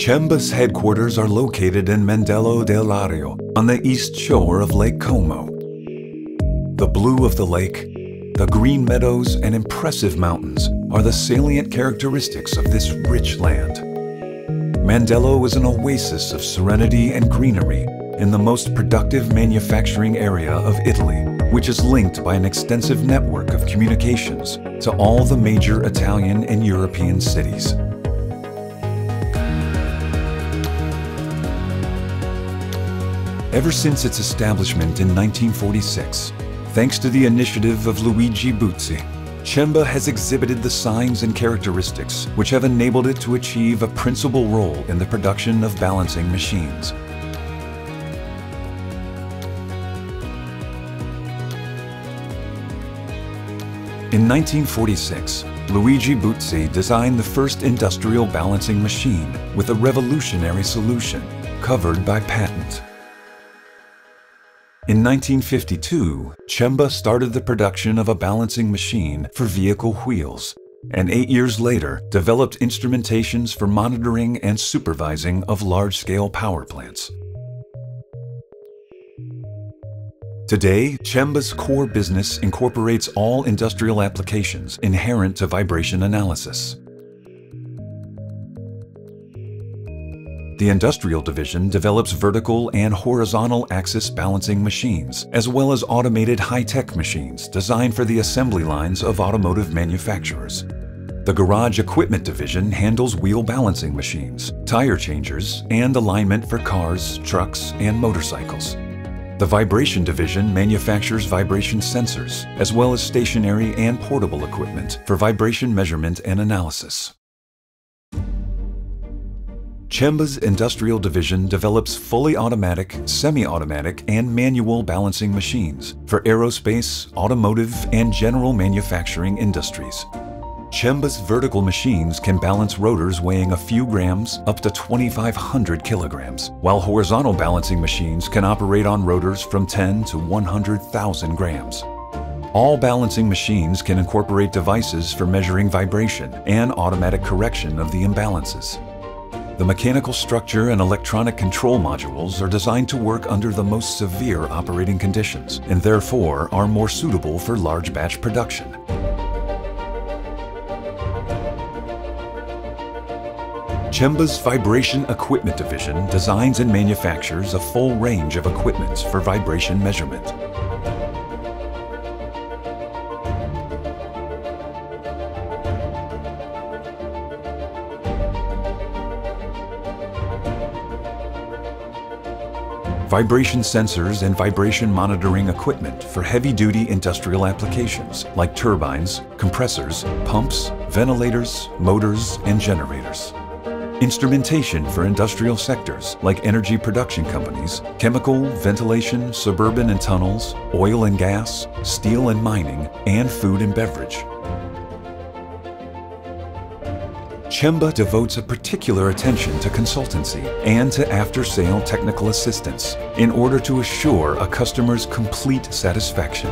CEMB's headquarters are located in Mandello del Lario on the east shore of Lake Como. The blue of the lake, the green meadows, and impressive mountains are the salient characteristics of this rich land. Mandello is an oasis of serenity and greenery in the most productive manufacturing area of Italy, which is linked by an extensive network of communications to all the major Italian and European cities. Ever since its establishment in 1946, thanks to the initiative of Luigi Buzzi, CEMB has exhibited the signs and characteristics which have enabled it to achieve a principal role in the production of balancing machines. In 1946, Luigi Buzzi designed the first industrial balancing machine with a revolutionary solution covered by patent. In 1952, CEMB started the production of a balancing machine for vehicle wheels, and eight years later developed instrumentations for monitoring and supervising of large-scale power plants. Today, CEMB's core business incorporates all industrial applications inherent to vibration analysis. The Industrial Division develops vertical and horizontal axis balancing machines, as well as automated high-tech machines designed for the assembly lines of automotive manufacturers. The Garage Equipment Division handles wheel balancing machines, tire changers, and alignment for cars, trucks, and motorcycles. The Vibration Division manufactures vibration sensors, as well as stationary and portable equipment for vibration measurement and analysis. CEMB's Industrial Division develops fully automatic, semi-automatic, and manual balancing machines for aerospace, automotive, and general manufacturing industries. CEMB's vertical machines can balance rotors weighing a few grams up to 2,500 kilograms, while horizontal balancing machines can operate on rotors from 10 to 100,000 grams. All balancing machines can incorporate devices for measuring vibration and automatic correction of the imbalances. The mechanical structure and electronic control modules are designed to work under the most severe operating conditions and therefore are more suitable for large batch production. CEMB's Vibration Equipment Division designs and manufactures a full range of equipments for vibration measurement. Vibration sensors and vibration monitoring equipment for heavy-duty industrial applications like turbines, compressors, pumps, ventilators, motors, and generators. Instrumentation for industrial sectors like energy production companies, chemical, ventilation, suburban and tunnels, oil and gas, steel and mining, and food and beverage. CEMB devotes a particular attention to consultancy and to after-sale technical assistance in order to assure a customer's complete satisfaction.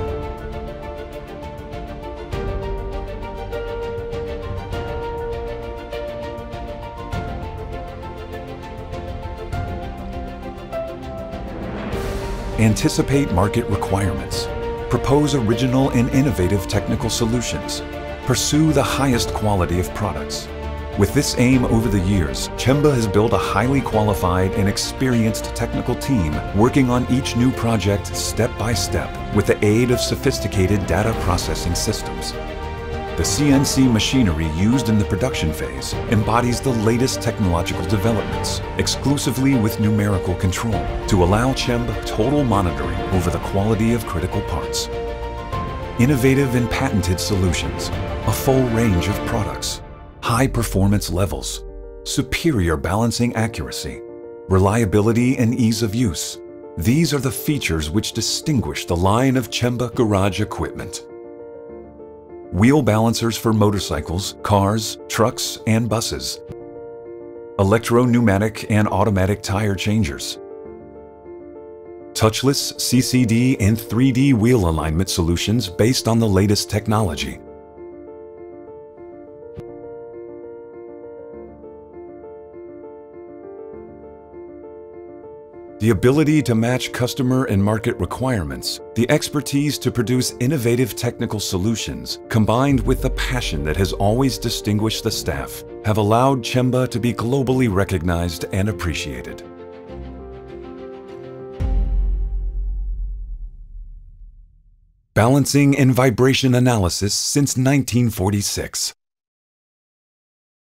Anticipate market requirements. Propose original and innovative technical solutions. Pursue the highest quality of products with this aim over the years, CEMB has built a highly qualified and experienced technical team working on each new project step by step with the aid of sophisticated data processing systems. The CNC machinery used in the production phase embodies the latest technological developments, exclusively with numerical control, to allow CEMB total monitoring over the quality of critical parts. Innovative and patented solutions, a full range of products, high performance levels, superior balancing accuracy, reliability and ease of use. These are the features which distinguish the line of CEMB garage equipment. Wheel balancers for motorcycles, cars, trucks, and buses. Electro-pneumatic and automatic tire changers. Touchless CCD and 3D wheel alignment solutions based on the latest technology. The ability to match customer and market requirements, the expertise to produce innovative technical solutions, combined with the passion that has always distinguished the staff, have allowed CEMB to be globally recognized and appreciated. Balancing and vibration analysis since 1946.